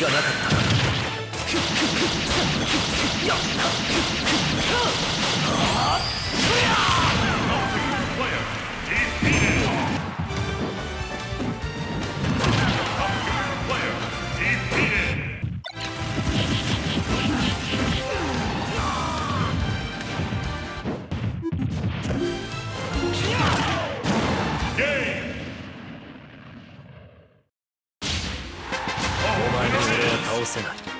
りがなかったやった。前の俺は倒せない。